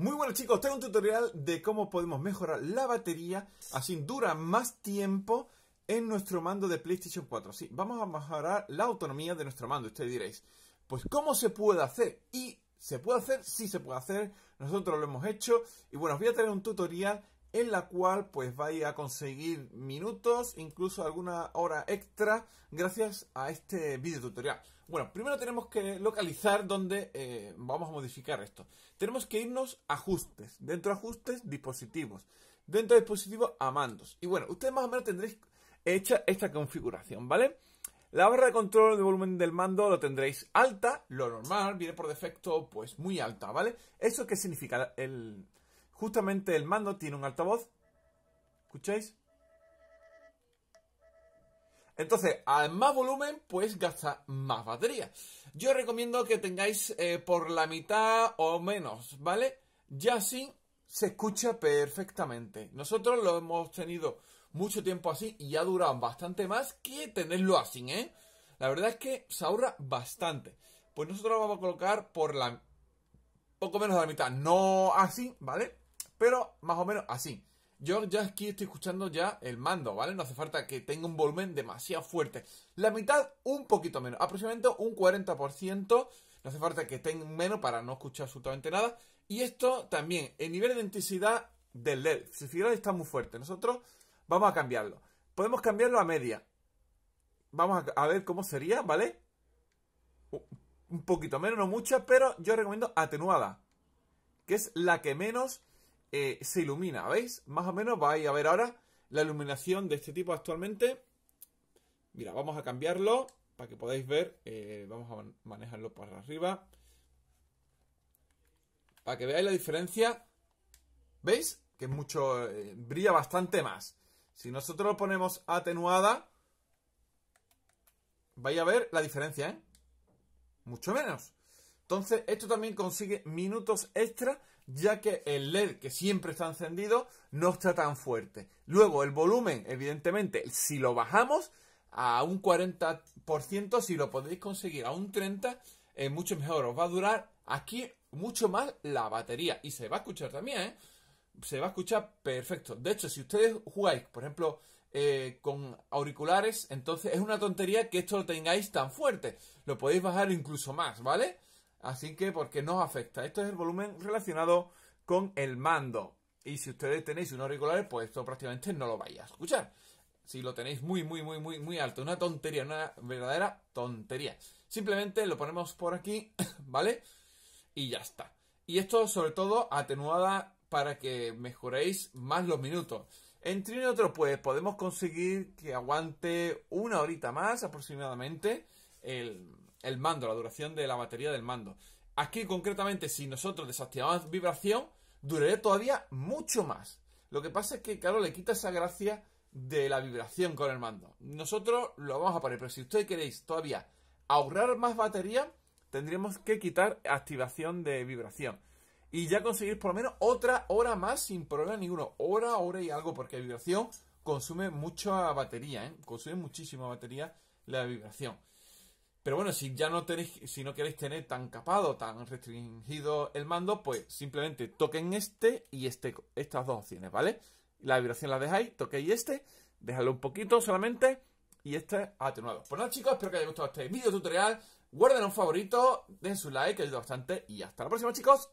Muy bueno chicos, tengo un tutorial de cómo podemos mejorar la batería, así dura más tiempo en nuestro mando de PlayStation 4. Sí, vamos a mejorar la autonomía de nuestro mando, ustedes diréis. Pues ¿cómo se puede hacer? Y se puede hacer, sí se puede hacer, nosotros lo hemos hecho. Y bueno, os voy a traer un tutorial en la cual pues vais a conseguir minutos, incluso alguna hora extra gracias a este video tutorial. Bueno, primero tenemos que localizar dónde eh, vamos a modificar esto. Tenemos que irnos a ajustes, dentro de ajustes, dispositivos, dentro de dispositivos a mandos. Y bueno, ustedes más o menos tendréis hecha esta configuración, ¿vale? La barra de control de volumen del mando lo tendréis alta, lo normal, viene por defecto pues muy alta, ¿vale? ¿Eso qué significa? El, Justamente el mando tiene un altavoz. ¿Escucháis? Entonces, al más volumen, pues gasta más batería. Yo recomiendo que tengáis eh, por la mitad o menos, ¿vale? Ya así se escucha perfectamente. Nosotros lo hemos tenido mucho tiempo así y ha durado bastante más que tenerlo así, ¿eh? La verdad es que se ahorra bastante. Pues nosotros lo vamos a colocar por la... poco menos de la mitad. No así, ¿vale? Pero más o menos así. Yo ya aquí estoy escuchando ya el mando, ¿vale? No hace falta que tenga un volumen demasiado fuerte. La mitad, un poquito menos, aproximadamente un 40%. No hace falta que tenga menos para no escuchar absolutamente nada. Y esto también, el nivel de intensidad del LED. Si fijáis, está muy fuerte. Nosotros vamos a cambiarlo. Podemos cambiarlo a media. Vamos a ver cómo sería, ¿vale? Un poquito menos, no mucha, pero yo recomiendo atenuada. Que es la que menos eh, se ilumina, ¿veis? Más o menos vais a ver ahora la iluminación de este tipo actualmente. Mira, vamos a cambiarlo para que podáis ver. Eh, vamos a manejarlo para arriba. Para que veáis la diferencia. ¿Veis? Que es mucho... Eh, brilla bastante más. Si nosotros lo ponemos atenuada, vais a ver la diferencia, ¿eh? Mucho menos. Entonces, esto también consigue minutos extra, ya que el LED que siempre está encendido no está tan fuerte. Luego, el volumen, evidentemente, si lo bajamos a un 40%, si lo podéis conseguir a un 30%, es mucho mejor. Os va a durar aquí mucho más la batería. Y se va a escuchar también, ¿eh? Se va a escuchar perfecto. De hecho, si ustedes jugáis, por ejemplo, eh, con auriculares, entonces es una tontería que esto lo tengáis tan fuerte. Lo podéis bajar incluso más, ¿vale? Así que, porque no afecta. Esto es el volumen relacionado con el mando. Y si ustedes tenéis unos auriculares, pues esto prácticamente no lo vais a escuchar. Si lo tenéis muy, muy, muy, muy, muy alto. Una tontería, una verdadera tontería. Simplemente lo ponemos por aquí, ¿vale? Y ya está. Y esto, sobre todo, atenuada para que mejoréis más los minutos. Entre otro, pues podemos conseguir que aguante una horita más aproximadamente el, mando, la duración de la batería del mando. Aquí concretamente, si nosotros desactivamos vibración, duraría todavía mucho más. Lo que pasa es que, claro, le quita esa gracia de la vibración con el mando. Nosotros lo vamos a poner, pero si ustedes queréis todavía ahorrar más batería, tendríamos que quitar activación de vibración. Y ya conseguir por lo menos otra hora más sin problema ninguno. Hora, hora y algo, porque la vibración consume mucha batería, ¿eh? Consume muchísima batería la vibración. Pero bueno, si ya no si no queréis tener tan capado, tan restringido el mando, pues simplemente toquen este y este, estas dos opciones, ¿vale? La vibración la dejáis, toquéis este, dejadlo un poquito solamente y este atenuado. Pues nada chicos, espero que haya gustado este video tutorial. Guarden un favorito, den su like, que ayuda bastante y hasta la próxima chicos.